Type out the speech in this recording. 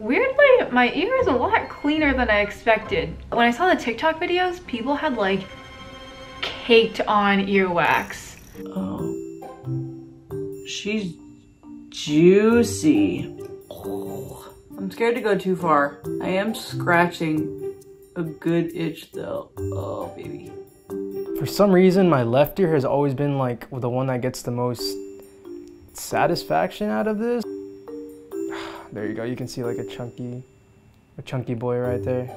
Weirdly, my ear is a lot cleaner than I expected. When I saw the TikTok videos, people had like caked on earwax. Oh. She's juicy. I'm scared to go too far. I am scratching a good itch though. Oh, baby. For some reason, my left ear has always been like the one that gets the most satisfaction out of this. There you go. You can see like a chunky, a chunky boy right there.